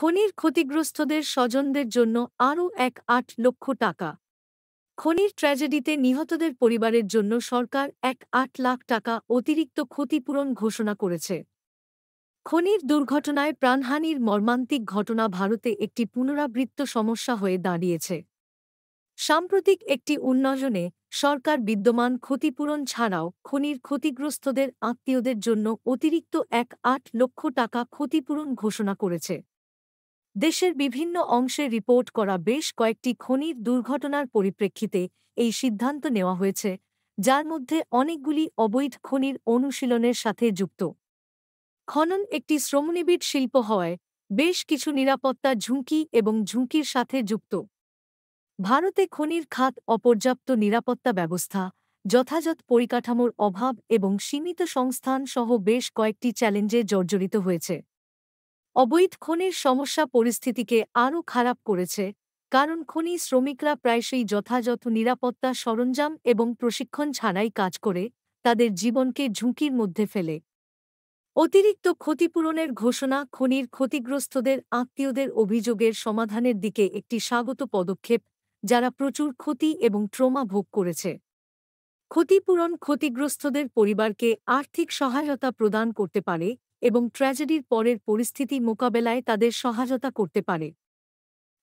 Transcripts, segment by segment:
খনির ক্ষতিগ্রস্তদের স্বজনদের জন্য আরও এক আট লক্ষ টাকা। খনির ট্র্যাজেডিতে নিহতদের পরিবারের জন্য সরকার এক আট লাখ টাকা অতিরিক্ত ক্ষতিপূরণ ঘোষণা করেছে। খনির দুর্ঘটনায় প্রাণহানির মর্মান্তিক ঘটনা ভারতে একটি পুনরাবৃত্ত সমস্যা হয়ে দাঁড়িয়েছে। সাম্প্রতিক একটি উন্নয়নে সরকার বিদ্যমান ক্ষতিপূরণ ছাড়াও খনির ক্ষতিগ্রস্তদের আত্মীয়দের জন্য অতিরিক্ত এক আট লক্ষ টাকা ক্ষতিপূরণ ঘোষণা করেছে। দেশের বিভিন্ন অংশে রিপোর্ট করা বেশ কয়েকটি খনির দুর্ঘটনার পরিপ্রেক্ষিতে এই সিদ্ধান্ত নেওয়া হয়েছে, যার মধ্যে অনেকগুলি অবৈধ খনির অনুশীলনের সাথে যুক্ত। খনন একটি শ্রমনিবিড় শিল্প হওয়ায় বেশ কিছু নিরাপত্তা ঝুঁকি এবং ঝুঁকির সাথে যুক্ত। ভারতে খনির খাত অপর্যাপ্ত নিরাপত্তা ব্যবস্থা, যথাযথ পরিকাঠামোর অভাব এবং সীমিত সংস্থান সহ বেশ কয়েকটি চ্যালেঞ্জে জর্জরিত হয়েছে। অবৈধ খনির সমস্যা পরিস্থিতিকে আরও খারাপ করেছে, কারণ খনি শ্রমিকরা প্রায়শই যথাযথ নিরাপত্তা সরঞ্জাম এবং প্রশিক্ষণ ছাড়াই কাজ করে, তাদের জীবনকে ঝুঁকির মধ্যে ফেলে। অতিরিক্ত ক্ষতিপূরণের ঘোষণা খনির ক্ষতিগ্রস্তদের আত্মীয়দের অভিযোগের সমাধানের দিকে একটি স্বাগত পদক্ষেপ, যারা প্রচুর ক্ষতি এবং ট্রমা ভোগ করেছে। ক্ষতিপূরণ ক্ষতিগ্রস্তদের পরিবারকে আর্থিক সহায়তা প্রদান করতে পারে এবং ট্র্যাজেডির পরের পরিস্থিতি মোকাবেলায় তাদের সহায়তা করতে পারে।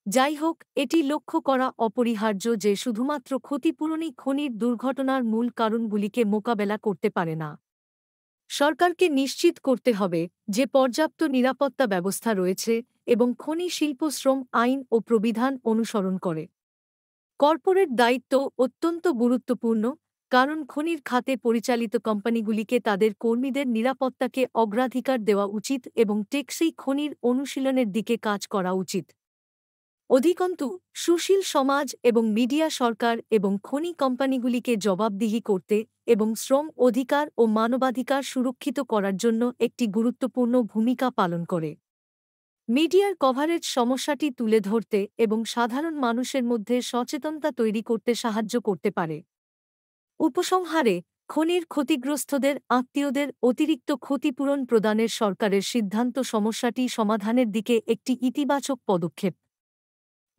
যাই হোক এটি লক্ষ্য করা অপরিহার্য যে শুধুমাত্র ক্ষতিপূরণই খনির দুর্ঘটনার মূল কারণগুলিকে মোকাবেলা করতে পারে না। সরকারকে নিশ্চিত করতে হবে যে পর্যাপ্ত নিরাপত্তা ব্যবস্থা রয়েছে এবং খনি শিল্প, শ্রম, আইন ও প্রবিধান অনুসরণ করে। কর্পোরেট দায়িত্ব অত্যন্ত গুরুত্বপূর্ণ কারণ খনির খাতে পরিচালিত কোম্পানিগুলিকে তাদের কর্মীদের নিরাপত্তাকে অগ্রাধিকার দেওয়া উচিত এবং টেকসই খনির অনুশীলনের দিকে কাজ করা উচিত। অধিকন্তু, সুশীল সমাজ এবং মিডিয়া সরকার এবং খনি কোম্পানিগুলিকে জবাবদিহি করতে এবং শ্রম অধিকার ও মানবাধিকার সুরক্ষিত করার জন্য একটি গুরুত্বপূর্ণ ভূমিকা পালন করে। মিডিয়ার কভারেজ সমস্যাটি তুলে ধরতে এবং সাধারণ মানুষের মধ্যে সচেতনতা তৈরি করতে সাহায্য করতে পারে। উপসংহারে, খনির ক্ষতিগ্রস্তদের, আত্মীয়দের অতিরিক্ত ক্ষতিপূরণ প্রদানের সরকারের সিদ্ধান্ত সমস্যাটি সমাধানের দিকে একটি ইতিবাচক পদক্ষেপ।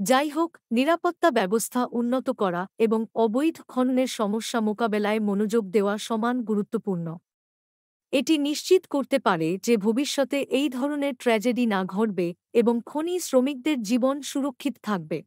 যাই হোক নিরাপত্তা ব্যবস্থা উন্নত করা এবং অবৈধ খননের সমস্যা মোকাবেলায় মনোযোগ দেওয়া সমান গুরুত্বপূর্ণ। এটি নিশ্চিত করতে পারে যে ভবিষ্যতে এই ধরনের ট্র্যাজেডি না ঘটবে এবং খনি শ্রমিকদের জীবন সুরক্ষিত থাকবে।